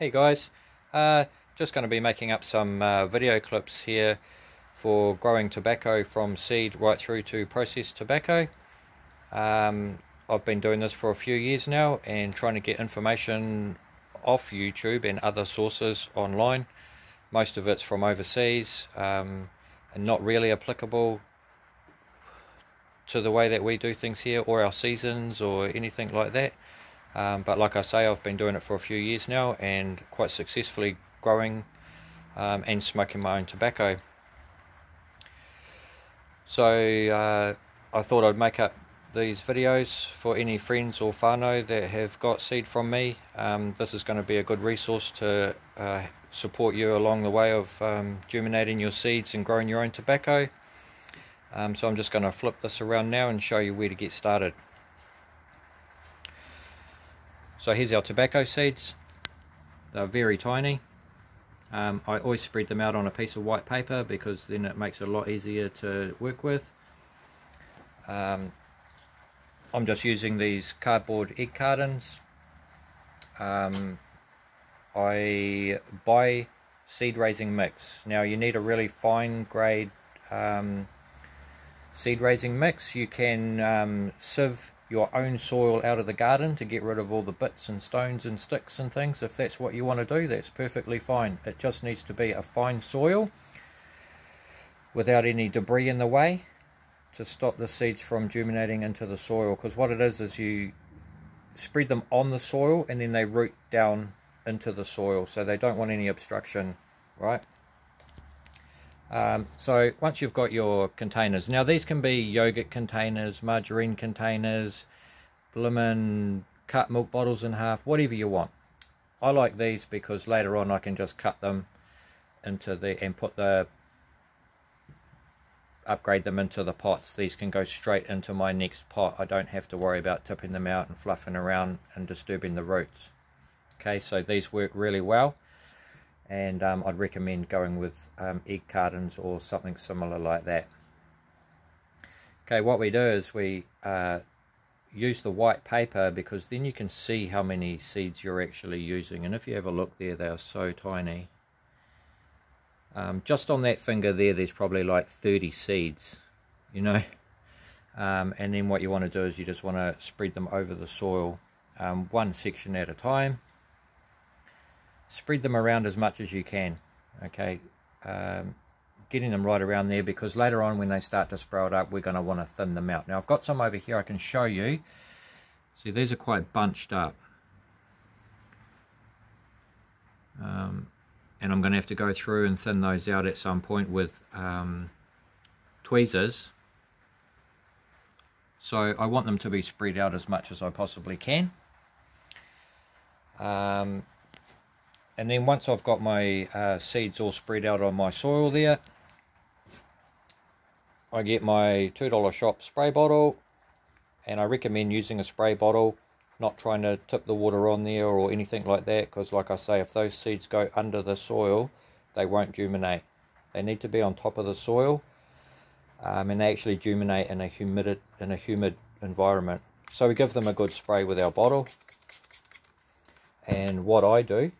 Hey guys, uh, just going to be making up some uh, video clips here for growing tobacco from seed right through to processed tobacco. Um, I've been doing this for a few years now and trying to get information off YouTube and other sources online. Most of it's from overseas um, and not really applicable to the way that we do things here or our seasons or anything like that. Um, but like I say, I've been doing it for a few years now and quite successfully growing um, and smoking my own tobacco. So uh, I thought I'd make up these videos for any friends or whānau that have got seed from me. Um, this is going to be a good resource to uh, support you along the way of um, germinating your seeds and growing your own tobacco. Um, so I'm just going to flip this around now and show you where to get started. So here's our tobacco seeds. They're very tiny. Um, I always spread them out on a piece of white paper because then it makes it a lot easier to work with. Um, I'm just using these cardboard egg cartons. Um, I buy seed raising mix. Now you need a really fine grade um, seed raising mix. You can um, sieve your own soil out of the garden to get rid of all the bits and stones and sticks and things. If that's what you want to do, that's perfectly fine. It just needs to be a fine soil without any debris in the way to stop the seeds from germinating into the soil. Because what it is, is you spread them on the soil and then they root down into the soil. So they don't want any obstruction, right? Um, so once you've got your containers, now these can be yogurt containers, margarine containers, lemon cut milk bottles in half, whatever you want. I like these because later on I can just cut them into the and put the upgrade them into the pots. These can go straight into my next pot. I don't have to worry about tipping them out and fluffing around and disturbing the roots. Okay, so these work really well and um, I'd recommend going with um, egg cartons or something similar like that. Okay, what we do is we uh, use the white paper because then you can see how many seeds you're actually using and if you have a look there they are so tiny. Um, just on that finger there there's probably like 30 seeds, you know. Um, and then what you want to do is you just want to spread them over the soil um, one section at a time spread them around as much as you can okay? Um, getting them right around there because later on when they start to sprout up we're going to want to thin them out. Now I've got some over here I can show you. See these are quite bunched up. Um, and I'm going to have to go through and thin those out at some point with um, tweezers. So I want them to be spread out as much as I possibly can. Um, and then once I've got my uh, seeds all spread out on my soil there I get my $2 shop spray bottle. And I recommend using a spray bottle not trying to tip the water on there or anything like that because like I say if those seeds go under the soil they won't germinate. They need to be on top of the soil um, and they actually germinate in a humid in a humid environment. So we give them a good spray with our bottle. And what I do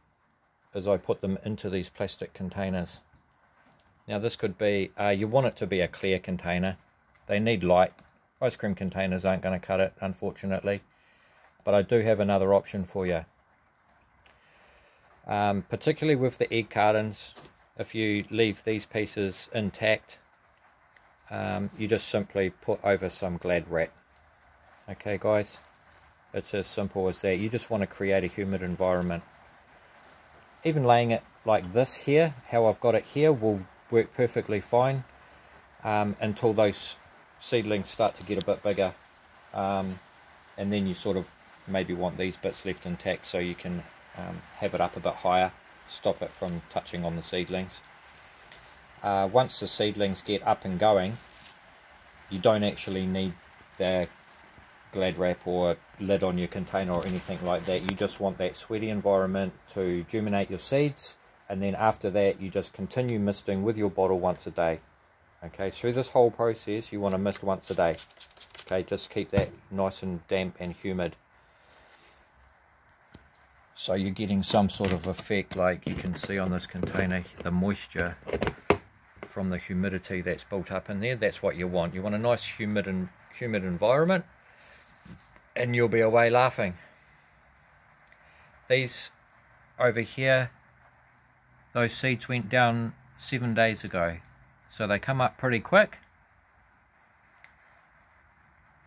is I put them into these plastic containers. Now this could be, uh, you want it to be a clear container. They need light. Ice cream containers aren't going to cut it, unfortunately. But I do have another option for you. Um, particularly with the egg cartons, if you leave these pieces intact, um, you just simply put over some glad wrap. Okay guys, it's as simple as that. You just want to create a humid environment even laying it like this here, how I've got it here, will work perfectly fine um, until those seedlings start to get a bit bigger. Um, and then you sort of maybe want these bits left intact so you can um, have it up a bit higher, stop it from touching on the seedlings. Uh, once the seedlings get up and going, you don't actually need the glad wrap or lid on your container or anything like that. You just want that sweaty environment to germinate your seeds and then after that you just continue misting with your bottle once a day. Okay, through this whole process you want to mist once a day. Okay, just keep that nice and damp and humid. so you're getting some sort of effect like you can see on this container the moisture from the humidity that's built up in there that's what you want you want a nice humid and humid environment and you'll be away laughing these over here those seeds went down seven days ago so they come up pretty quick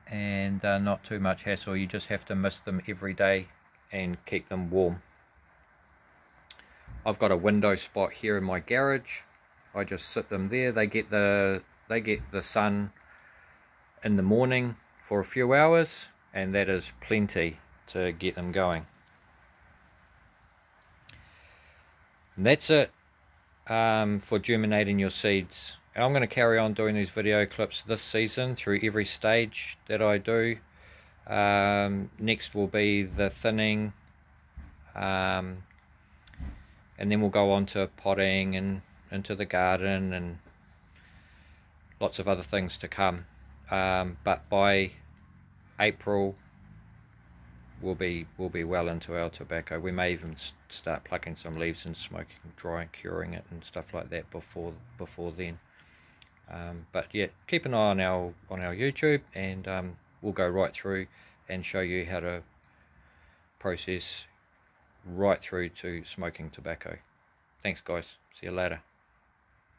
and uh, not too much hassle you just have to mist them every day and keep them warm. I've got a window spot here in my garage. I just sit them there. They get the they get the sun in the morning for a few hours and that is plenty to get them going. And that's it um, for germinating your seeds. And I'm going to carry on doing these video clips this season through every stage that I do. Um, next will be the thinning. Um, and then we'll go on to potting and into the garden and lots of other things to come. Um, but by April, we'll be we'll be well into our tobacco. We may even start plucking some leaves and smoking, drying, curing it, and stuff like that before before then. Um, but yeah, keep an eye on our on our YouTube, and um, we'll go right through and show you how to process right through to smoking tobacco. Thanks guys. See you later.